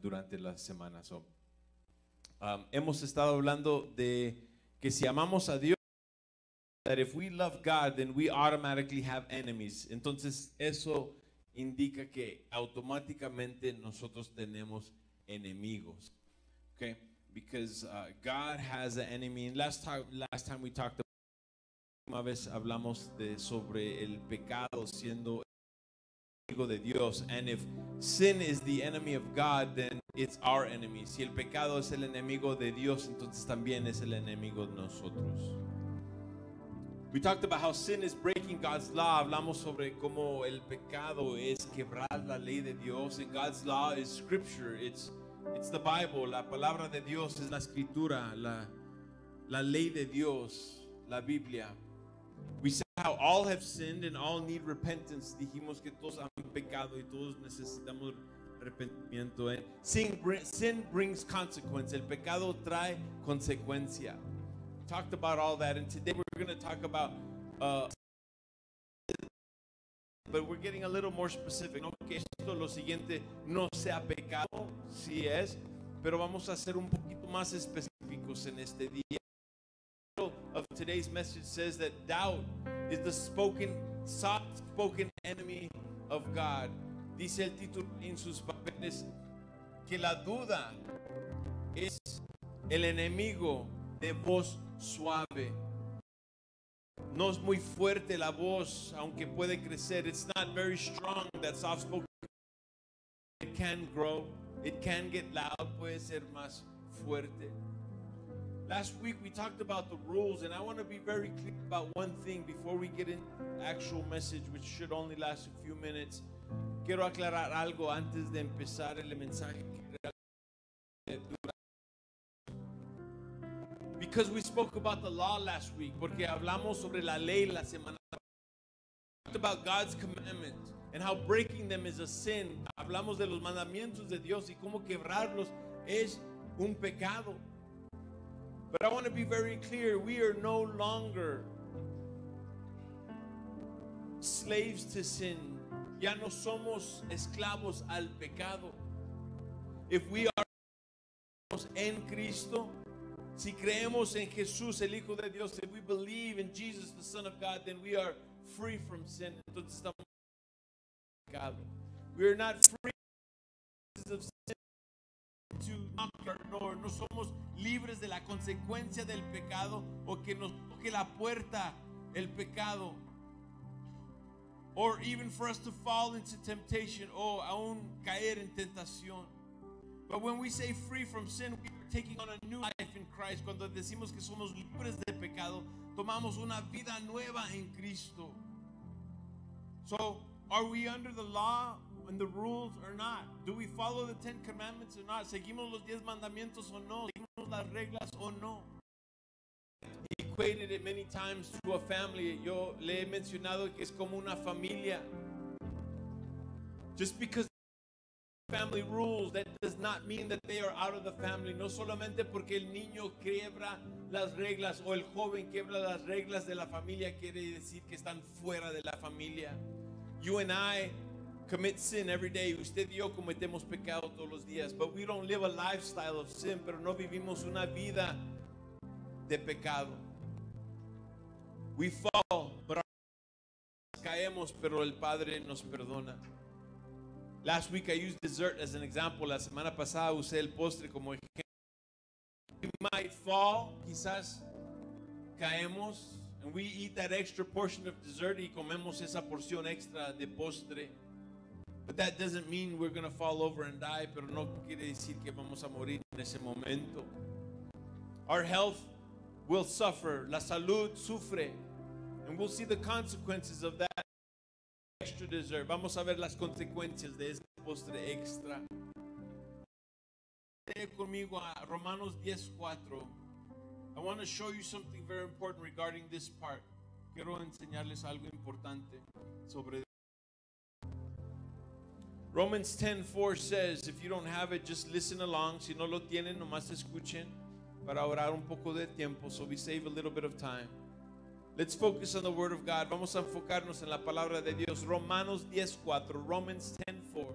durante la semana. So, um, hemos estado hablando de que si amamos a Dios, that if we love God, then we automatically have enemies. Entonces eso indica que automáticamente nosotros tenemos enemigos. Okay? Because uh, God has an enemy. Last time, last time we talked about, una vez hablamos de sobre el pecado siendo enemigo de Dios. And if sin is the enemy of God, then it's our enemy. Si el pecado es el enemigo de Dios, entonces también es el enemigo de nosotros. We talked about how sin is breaking God's law. Hablamos sobre cómo el pecado es quebrar la ley de Dios. And God's law is scripture. It's, it's the Bible. La palabra de Dios es la escritura. La, la ley de Dios, la Biblia. We how all have sinned and all need repentance. Dijimos que todos han pecado y todos necesitamos arrepentimiento. And sin, sin brings consequence. El pecado trae consecuencia. Talked about all that, and today we're going to talk about. Uh, but we're getting a little more specific. No que esto lo siguiente no sea pecado, sí es, pero vamos a ser un poquito más específicos en este día. Of today's message says that doubt is the spoken, soft spoken enemy of God. Dice el título en sus papeles que la duda es el enemigo de voz suave. No es muy fuerte la voz, aunque puede crecer. It's not very strong, that soft spoken. It can grow, it can get loud, puede ser más fuerte. Last week we talked about the rules, and I want to be very clear about one thing before we get into the actual message, which should only last a few minutes. Quiero aclarar algo antes de empezar el mensaje. because we spoke about the law last week, porque hablamos sobre la ley la semana talked about God's commandments and how breaking them is a sin. Hablamos de los mandamientos de Dios y cómo quebrarlos es un pecado. But I want to be very clear, we are no longer slaves to sin. Ya no somos esclavos al pecado. If we are en Cristo, si creemos en Jesús, el Hijo de Dios, if we believe in Jesus, the Son of God, then we are free from sin. Entonces estamos pecado. We are not free to. No somos libres de la consecuencia del pecado o que nos toque la puerta el pecado. Or even for us to fall into temptation o aún caer en tentación. But when we say free from sin, we are taking on a new life in Christ. Cuando decimos que somos libres de pecado, tomamos una vida nueva en Cristo. So, are we under the law and the rules or not? Do we follow the Ten Commandments or not? ¿Seguimos los diez mandamientos o no? ¿Seguimos las reglas o no? Equated it many times to a family. Yo le he mencionado que es como una familia. Just because family rules, that does not mean that they are out of the family. No solamente porque el niño quiebra las reglas o el joven quiebra las reglas de la familia quiere decir que están fuera de la familia. You and I commit sin every day. Usted y yo cometemos pecado todos los días, but we don't live a lifestyle of sin, pero no vivimos una vida de pecado. We fall, but our caemos, pero el Padre nos perdona. Last week I used dessert as an example. La semana pasada usé el postre como ejemplo. We might fall, quizás caemos, and we eat that extra portion of dessert y comemos esa porción extra de postre. But that doesn't mean we're going to fall over and die, pero no quiere decir que vamos a morir en ese momento. Our health will suffer, la salud sufre, and we'll see the consequences of that extra dessert. Vamos a ver las consecuencias de este postre extra. Conmigo a Romanos 10:4. I want to show you something very important regarding this part. Quiero enseñarles algo importante sobre Romans 10:4 says, if you don't have it, just listen along. Si no lo tienen, nomás escuchen para orar un poco de tiempo, so we save a little bit of time. Let's focus on the Word of God. Vamos a enfocarnos en la palabra de Dios. Romanos 10:4, Romans 10:4.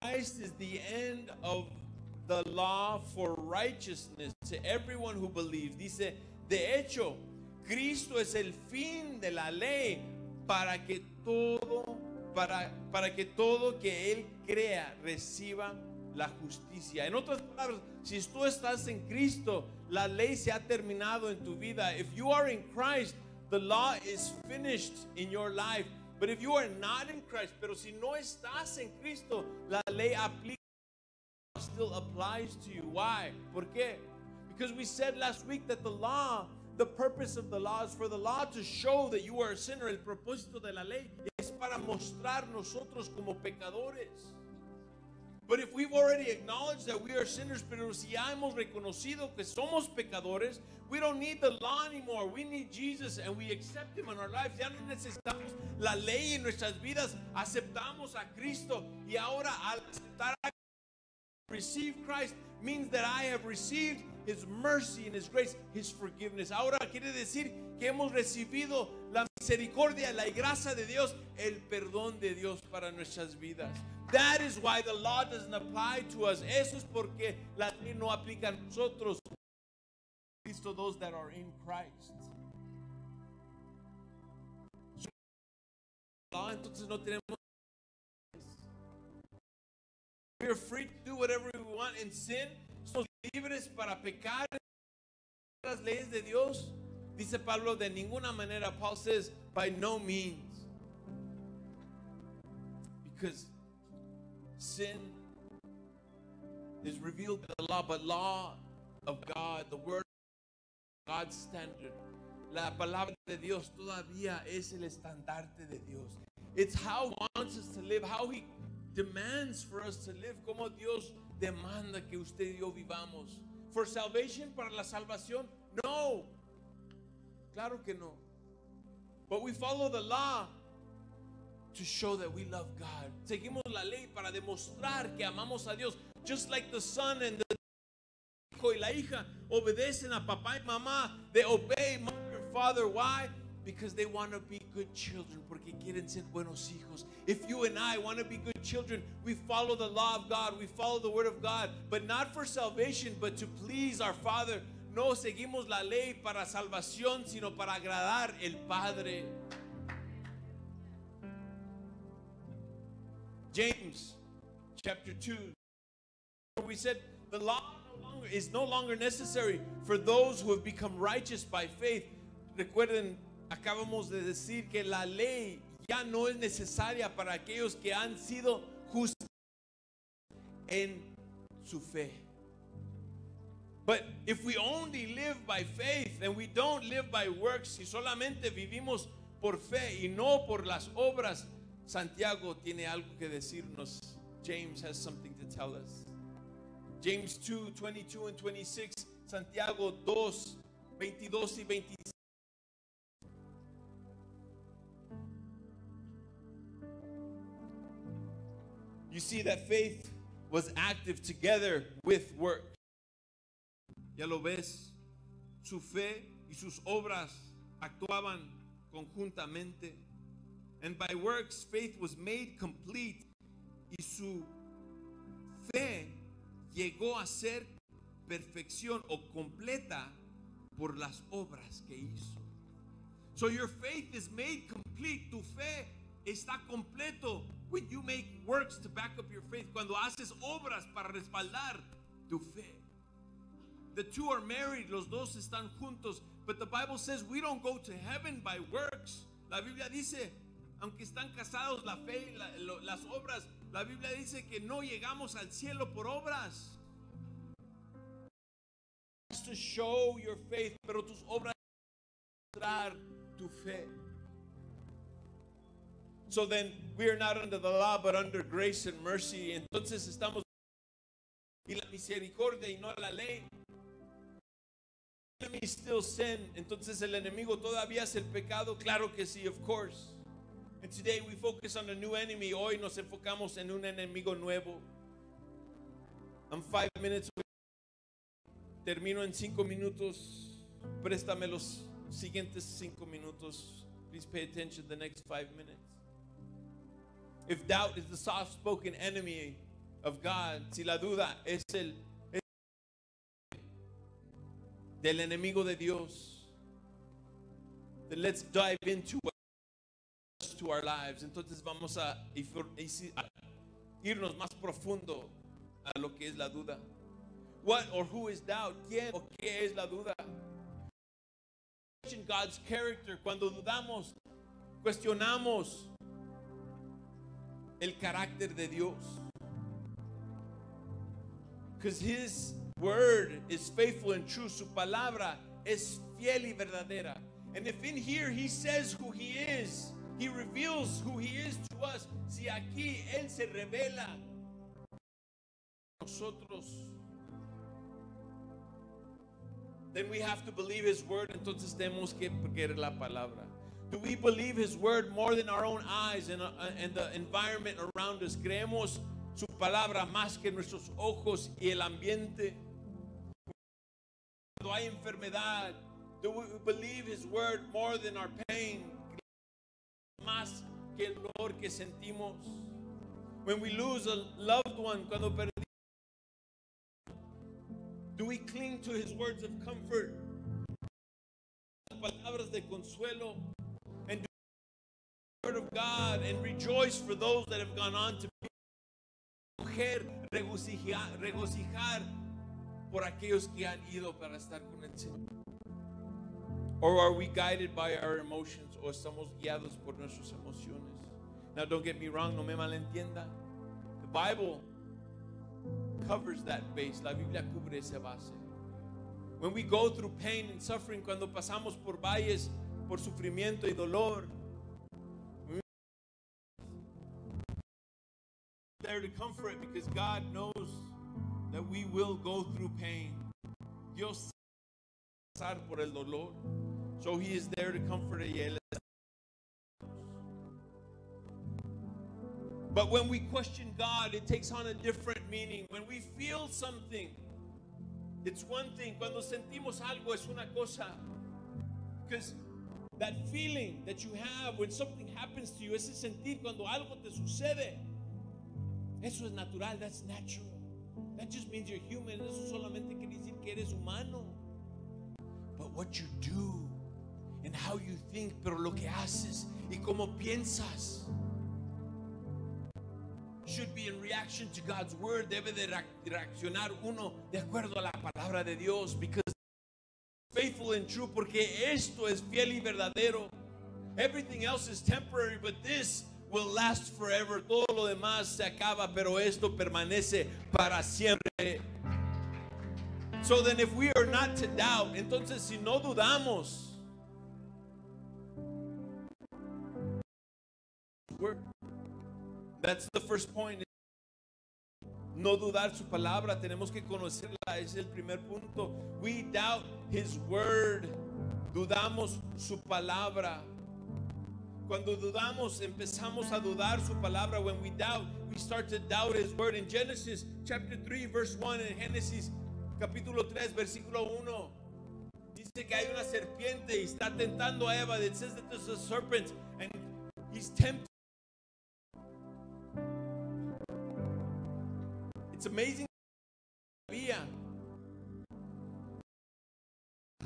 Christ is the end of the law for righteousness to everyone who believes. Dice, de hecho, Cristo es el fin de la ley para que todo, para, para que todo que Él crea reciba la justicia. En otras palabras, si tú estás en Cristo, la ley se ha terminado en tu vida. If you are in Christ, the law is finished in your life. But if you are not in Christ, pero si no estás en Cristo, la ley aplica still applies to you. Why? ¿Por qué? Because we said last week that the law, the purpose of the law is for the law to show that you are a sinner. El propósito de la ley para mostrar nosotros como pecadores. But if we've already acknowledged that we are sinners, pero si ya hemos reconocido que somos pecadores, we don't need the law anymore. We need Jesus and we accept Him in our lives. Ya no necesitamos la ley en nuestras vidas. Aceptamos a Cristo y ahora al aceptar a receive Christ means that I have received His mercy and His grace, His forgiveness. Ahora quiere decir que hemos recibido la misericordia, la gracia de Dios, el perdón de Dios para nuestras vidas. That is why the law doesn't apply to us. Eso es porque la ley no aplica a nosotros. Cristo, those that are in Christ. Entonces no tenemos We are free to do whatever we want in sin. Somos libres para pecar las leyes de Dios. Dice Pablo de ninguna manera. Paul says by no means. Because sin is revealed by the law, but law of God, the word God's standard. La palabra de Dios todavía es el estandarte de Dios. It's how He wants us to live, how He demands for us to live, como Dios demanda que usted y yo vivamos. For salvation, para la salvación, no. Claro que no. But we follow the law to show that we love God. Seguimos la ley para demostrar que amamos a Dios. Just like the son and the hijo y la hija obedecen a papá y mamá. They obey mother and father. Why? Because they want to be good children. Porque quieren ser buenos hijos. If you and I want to be good children, we follow the law of God. We follow the word of God. But not for salvation, but to please our Father. No seguimos la ley para salvación, sino para agradar el Padre. James chapter 2. We said the law is no longer necessary for those who have become righteous by faith. Recuerden, acabamos de decir que la ley ya no es necesaria para aquellos que han sido justos en su fe. But if we only live by faith and we don't live by works, si solamente vivimos por fe y no por las obras, Santiago tiene algo que decirnos. James has something to tell us. James 2, 22 and 26. Santiago 2, 22 y 26. You see that faith was active together with work. Ya lo ves, su fe y sus obras actuaban conjuntamente. And by works, faith was made complete. Y su fe llegó a ser perfección o completa por las obras que hizo. So your faith is made complete. Tu fe está completo when you make works to back up your faith. Cuando haces obras para respaldar tu fe. The two are married, los dos están juntos, but the Bible says we don't go to heaven by works. La Biblia dice, aunque están casados, la fe, la, lo, las obras, la Biblia dice que no llegamos al cielo por obras. To show your faith, pero tus obras mostrar tu fe. So then we are not under the law, but under grace and mercy. Entonces estamos y la misericordia y no la ley. still sin. Entonces el enemigo todavía es el pecado. Claro que sí, of course. And today we focus on a new enemy. Hoy nos enfocamos en un enemigo nuevo. I'm five minutes. Termino en cinco minutos. Préstame los siguientes cinco minutos. Please pay attention the next five minutes. If doubt is the soft spoken enemy, of God, si la duda es el es enemigo de Dios, let's dive into to our lives. Entonces vamos a, a irnos más profundo a lo que es la duda. What or who is doubt? ¿Quién o qué es la duda? Question God's character. Cuando dudamos, cuestionamos el carácter de Dios. Because His word is faithful and true. Su palabra es fiel y verdadera. And if in here He says who He is, He reveals who He is to us. Si aquí Él se revela, nosotros then we have to believe His word. Entonces tenemos que creer la palabra. Do we believe His word more than our own eyes and, uh, and the environment around us? Creemos su palabra más que nuestros ojos y el ambiente. Cuando hay enfermedad, do we believe His word more than our pain? Más que el dolor que sentimos. When we lose a loved one, cuando do we cling to his words of comfort? Palabras de consuelo. And do the word of God and rejoice for those that have gone on to be mujer, regocijar, regocijar por aquellos que han ido para estar con el Señor. Or are we guided by our emotions o estamos guiados por nuestras emociones? Now don't get me wrong, no me malentienda. The Bible covers that base. La Biblia cubre esa base. When we go through pain and suffering, cuando pasamos por valles, por sufrimiento y dolor, there to comfort because God knows that we will go through pain. Dios pasar por el dolor. So he is there to comfort él But when we question God, it takes on a different meaning. When we feel something, it's one thing. Cuando sentimos algo es una cosa. Because that feeling that you have when something happens to you, ese sentir cuando algo te sucede, eso es natural, that's natural. That just means you're human. Eso solamente quiere decir que eres humano. But what you do and how you think, pero lo que haces y cómo piensas should be in reaction to God's word. Debe de reaccionar uno de acuerdo a la palabra de Dios. Because faithful and true. Porque esto es fiel y verdadero. Everything else is temporary, but this will last forever. Todo lo demás se acaba, pero esto permanece para siempre. So then if we are not to doubt, entonces si no dudamos, we're That's the first point. No dudar su palabra, tenemos que conocerla, es el primer punto. We doubt his word. Dudamos su palabra. Cuando dudamos, empezamos a dudar su palabra. When we doubt, we start to doubt his word. In Genesis chapter 3 verse 1 en Génesis capítulo 3 versículo 1 dice que hay una serpiente y está tentando a Eva. It says that there's a serpent and he's tempting It's amazing.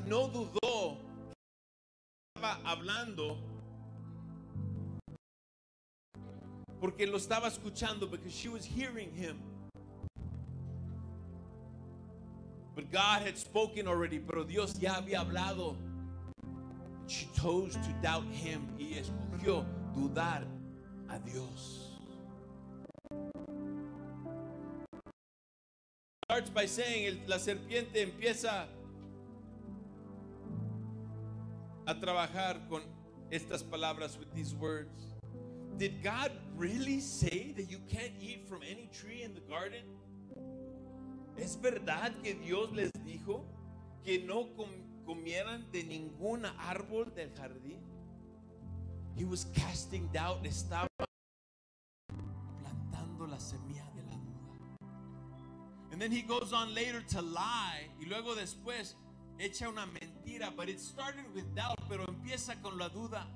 No dudó estaba hablando porque lo estaba escuchando because she was hearing him. But God had spoken already, pero Dios ya había hablado. She chose to doubt him y escogió dudar a Dios. starts by saying, la serpiente empieza a trabajar con estas palabras with these words. Did God really say that you can't eat from any tree in the garden? ¿Es verdad que Dios les dijo que no comieran de ningún árbol del jardín? He was casting doubt, estaba plantando la semilla de la duda. and then he goes on later to lie. Y luego después echa una mentira. But it started with doubt, pero empieza con la duda.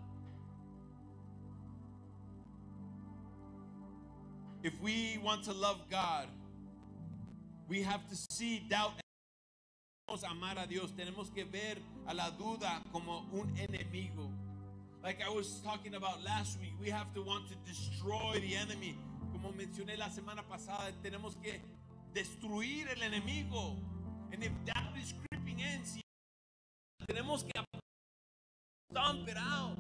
If we want to love God, we have to see doubt. Tenemos amar a Dios. Tenemos que ver a la duda como un enemigo. Like I was talking about last week, we have to want to destroy the enemy. Como mencioné la semana pasada, tenemos que destruir el enemigo. And if doubt is creeping in, si tenemos que stomp it out.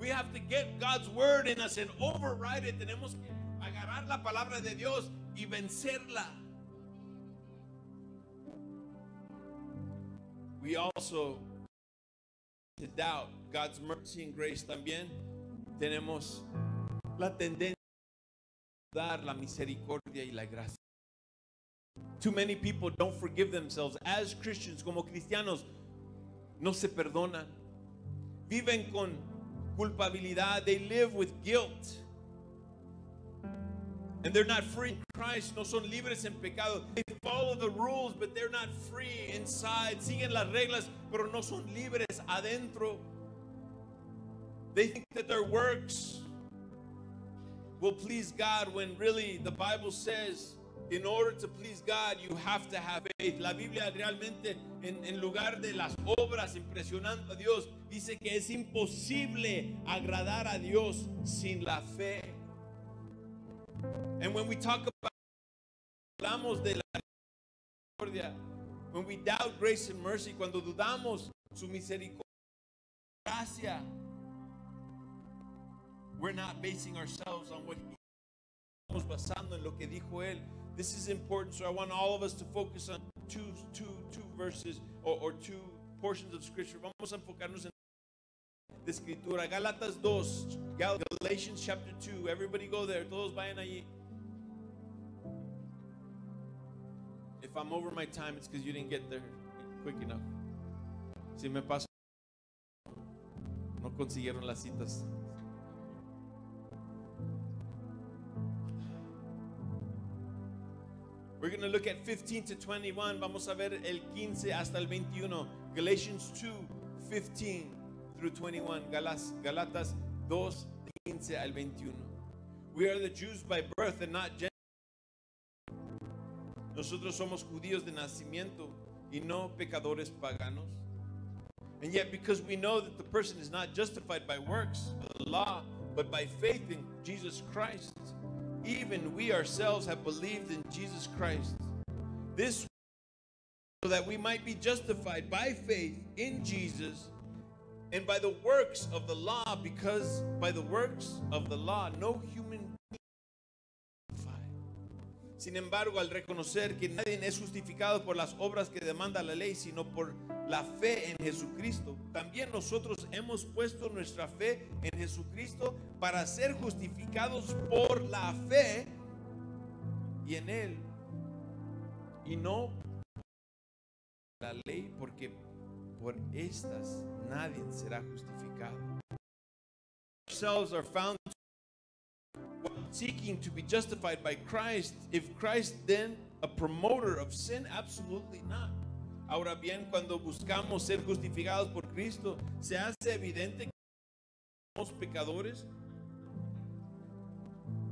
We have to get God's word in us and override it. Tenemos que agarrar la palabra de Dios y vencerla. We also doubt God's mercy and grace también tenemos la tendencia a dar la misericordia y la gracia. Too many people don't forgive themselves as Christians como cristianos no se perdonan. Viven con culpabilidad. They live with guilt. And they're not free in Christ. No son libres en pecado. They follow the rules, but they're not free inside. Siguen las reglas, pero no son libres adentro. They think that their works will please God when really the Bible says in order to please God, you have to have faith. La Biblia realmente, en, en, lugar de las obras impresionando a Dios, dice que es imposible agradar a Dios sin la fe. And when we talk about, hablamos de la misericordia, when we doubt grace and mercy, cuando dudamos su misericordia, gracia, we're not basing ourselves on what he estamos basando en lo que dijo él. This is important, so I want all of us to focus on two, two, two verses or, or two portions of scripture. Vamos a enfocarnos en de escritura. Gálatas 2, Galatians chapter 2. Everybody go there. Todos vayan allí. If I'm over my time, it's because you didn't get there quick enough. Si me paso, no consiguieron las citas. We're going to look at 15 to 21. Vamos a ver el 15 hasta el 21. Galatians 2, 15 through 21. Galas, Galatas 2, 15 al 21. We are the Jews by birth and not Gentiles. Nosotros somos judíos de nacimiento y no pecadores paganos. And yet, because we know that the person is not justified by works of the law, but by faith in Jesus Christ, even we ourselves have believed in Jesus Christ. This so that we might be justified by faith in Jesus and by the works of the law, because by the works of the law, no human. Sin embargo, al reconocer que nadie es justificado por las obras que demanda la ley, sino por la fe en Jesucristo, también nosotros hemos puesto nuestra fe en Jesucristo para ser justificados por la fe y en Él, y no la ley, porque por estas nadie será justificado. Ourselves are seeking to be justified by Christ. If Christ then a promoter of sin, absolutely not. Ahora bien, cuando buscamos ser justificados por Cristo, se hace evidente que somos pecadores.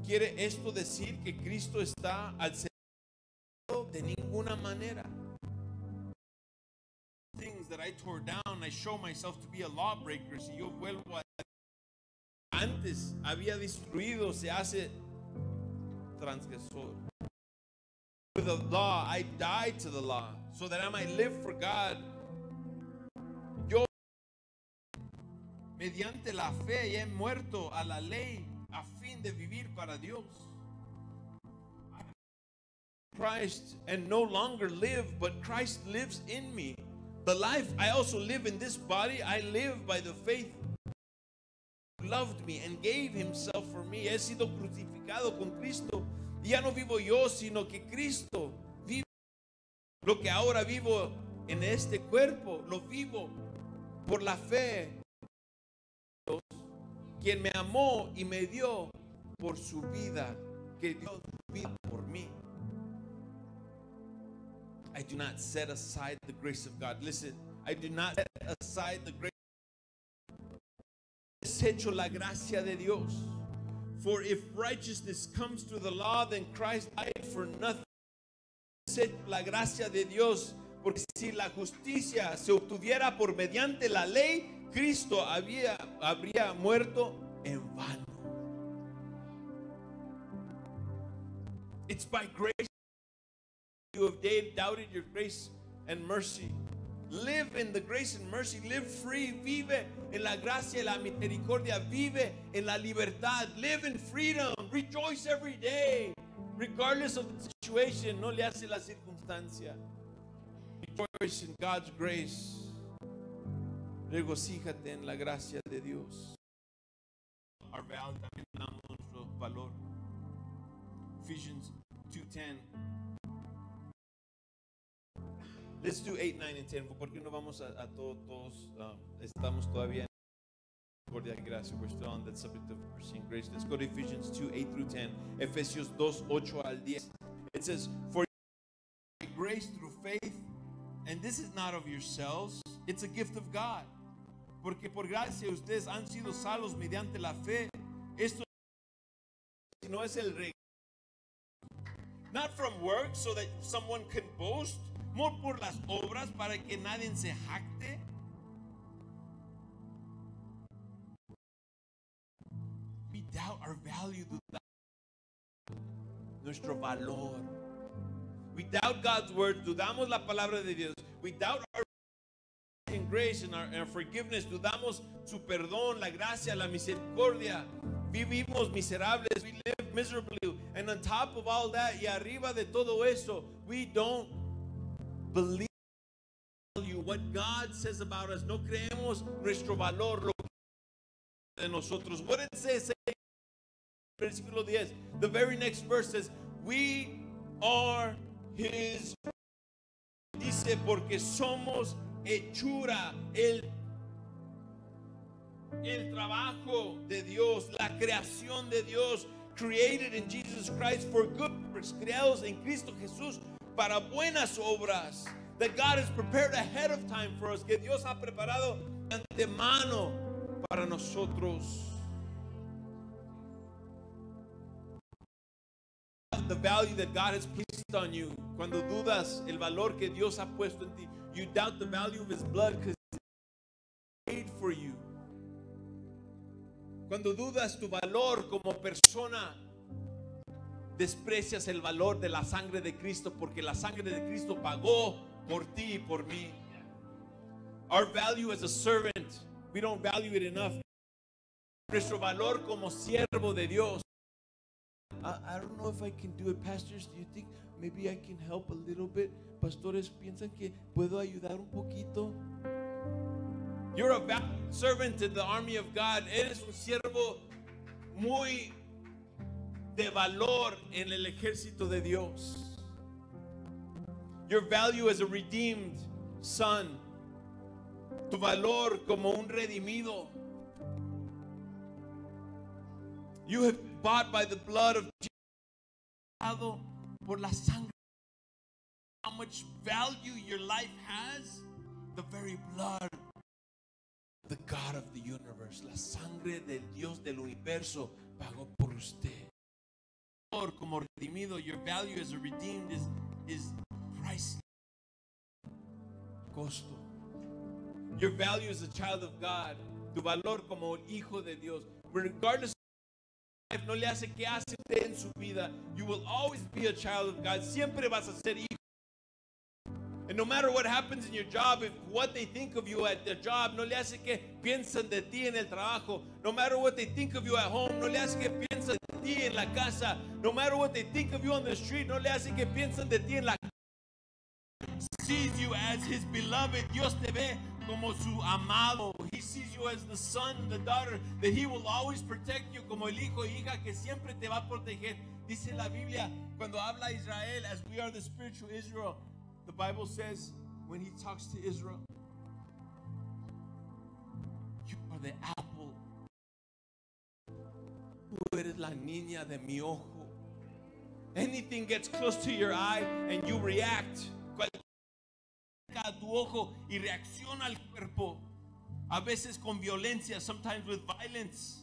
¿Quiere esto decir que Cristo está al servicio? De ninguna manera. Things that I tore down, I show myself to be a lawbreaker. Si yo vuelvo a antes había destruido, se hace transgresor. With the law, I died to the law so that I might live for God. Yo, mediante la fe, he muerto a la ley a fin de vivir para Dios. Christ and no longer live, but Christ lives in me. The life I also live in this body, I live by the faith loved me and gave himself for me. He sido crucificado con Cristo. Ya no vivo yo, sino que Cristo vive. Lo que ahora vivo en este cuerpo, lo vivo por la fe. Dios, quien me amó y me dio por su vida, que dio su por mí. I do not set aside the grace of God. Listen, I do not set aside the grace. Desecho la gracia de Dios. For if righteousness comes through the law, then Christ died for nothing. Sed La gracia de Dios, porque si la justicia se obtuviera por mediante la ley, Cristo había, habría muerto en vano. It's by grace you have doubted your grace and mercy. Live in the grace and mercy. Live free. Vive en la gracia y la misericordia. Vive en la libertad. Live in freedom. Rejoice every day. Regardless of the situation. No le hace la circunstancia. Rejoice in God's grace. Regocíjate en la gracia de Dios. Our value, también damos nuestro valor. Ephesians 2:10. Let's do 8, 9 and 10. ¿Por qué no vamos a, a todo- todos? um, estamos todavía en y gracia. We're still on that subject of mercy and grace. Let's go to Ephesians 2, 8 through 10. Efesios 2, 8 al 10. It says, For grace through faith, and this is not of yourselves, it's a gift of God. Porque por gracia ustedes han sido salvos mediante la fe. Esto no es el regalo not from works so that someone can boast, more por las obras para que nadie se jacte. We doubt our value, nuestro valor. We doubt God's word, dudamos la palabra de Dios. We doubt our grace and our, our forgiveness, dudamos su perdón, la gracia, la misericordia. Vivimos miserables, we live miserably. And on top of all that, y arriba de todo eso, we don't believe what God says about us. No creemos nuestro valor, lo de nosotros. What it says, say, versículo 10, the very next verse says, We are His. Dice, porque somos hechura, el, el trabajo de Dios, la creación de Dios, created in Jesus Christ for good works, creados en Cristo Jesús para buenas obras, that God has prepared ahead of time for us, que Dios ha preparado antemano para nosotros. The value that God has placed on you, cuando dudas el valor que Dios ha puesto en ti, you doubt the value of His blood because paid for you. Cuando dudas tu valor como persona, desprecias el valor de la sangre de Cristo porque la sangre de Cristo pagó por ti y por mí. Our value as a servant, we don't value it enough. Nuestro valor como siervo de Dios. I, I don't know if I can do it, pastors. Do you think maybe I can help a little bit? Pastores, piensan que puedo ayudar un poquito. You're a servant in the army of God. Eres un siervo muy de valor en el ejército de Dios. Your value as a redeemed son. Tu valor como un redimido. You have bought by the blood of Jesus. Por la sangre. How much value your life has? The very blood the God of the universe, la sangre del Dios del universo pagó por usted. Por como redimido, your value as a redeemed is is priceless. Costo. Your value as a child of God, tu valor como hijo de Dios, regardless of no le hace que hace usted en su vida, you will always be a child of God. Siempre vas a ser hijo. And no matter what happens in your job, if what they think of you at the job no le hace que piensen de ti en el trabajo, no matter what they think of you at home, no le hace que piensen de ti en la casa, no matter what they think of you on the street, no le hace que piensen de ti en la sees you as his beloved. Dios te ve como su amado. He sees you as the son, the daughter, that he will always protect you como el hijo hija que siempre te va a proteger. Dice la Biblia cuando habla Israel, as we are the spiritual Israel, the Bible says when he talks to Israel, you are the apple. Tú eres la niña de mi ojo. Anything gets close to your eye and you react. a tu ojo y reacciona al cuerpo. A veces con violencia, sometimes with violence.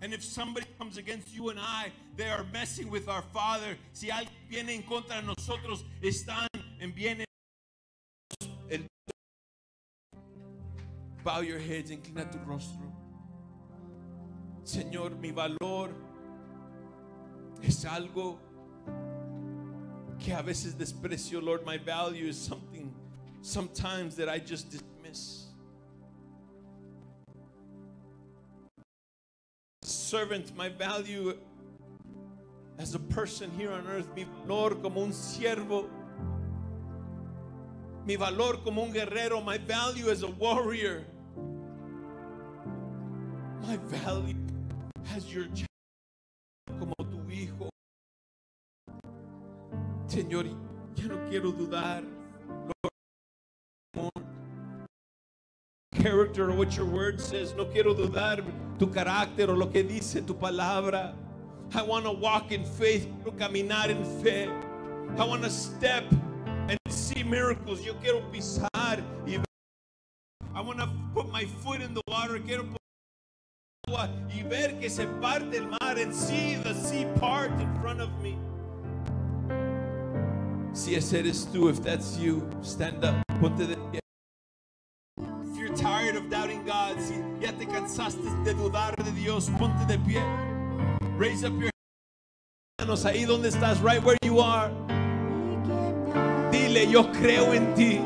And if somebody comes against you and I, they are messing with our Father. Si alguien viene en contra de nosotros, están viene. El- Bow your heads, inclina tu rostro. Señor, mi valor es algo que a veces desprecio, Lord. My value is something sometimes that I just dismiss. Servant, my value as a person here on earth, mi valor como un siervo, mi valor como un guerrero, my value as a warrior, my value as your child, como tu hijo. Señor, ya no quiero dudar, character or what your word says. No quiero dudar tu carácter o lo que dice tu palabra. I want to walk in faith, quiero caminar en fe. I want to step see miracles. Yo quiero pisar y. I want to put my foot in the water. Quiero agua y ver que se parte el mar and see the sea part in front of me. Si ese eres tú, if that's you, stand up, ponte de pie. If you're tired of doubting God, si ya te cansaste de dudar de Dios, ponte de pie. Raise up your manos ahí donde estás, right where you are. Yo creo en ti.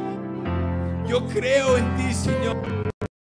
Yo creo en ti, Señor.